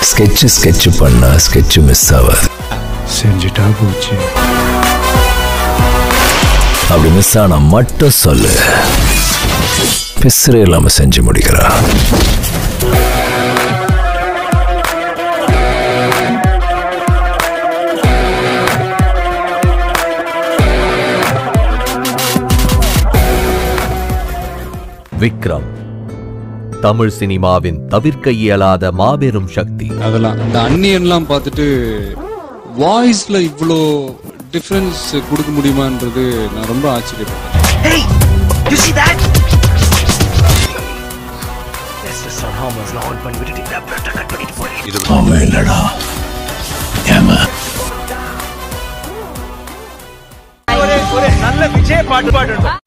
Sketch sketch பண்ணா sketch miss ஆகாது செஞ்சுட்டா போச்சு. அப்படி மிஸ் ஆனா மட்டும் சொல்லு. பிசுறே இல்லாம செஞ்சு முடிக்கிறா. விக்ரம். தமிழ் சினிமாவின் தவிர்க்க இயலாத மாபெரும் சக்தி. அதெல்லாம் இந்த அந்நியன்லாம் பார்த்துட்டு வாய்ஸ்ல இவ்வளோ டிஃப்ரென்ஸ் கொடுக்க முடியுமான்றது நான் ரொம்ப ஆச்சரியப்பட்டேன். அவன் இல்லடா. ஏமா? என்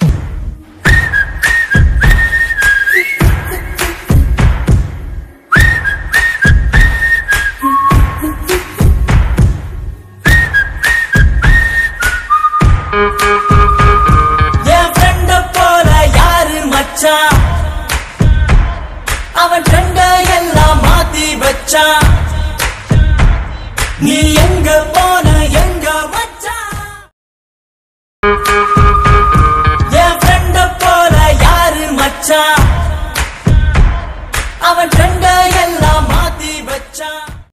ட்ரெண்ட எல்லாம் மாத்தி வச்சா. நீ எங்க போன எங்க வச்சா. என் ஃப்ரெண்ட போல யாரு மச்சா? அவன் ட்ரெண்ட்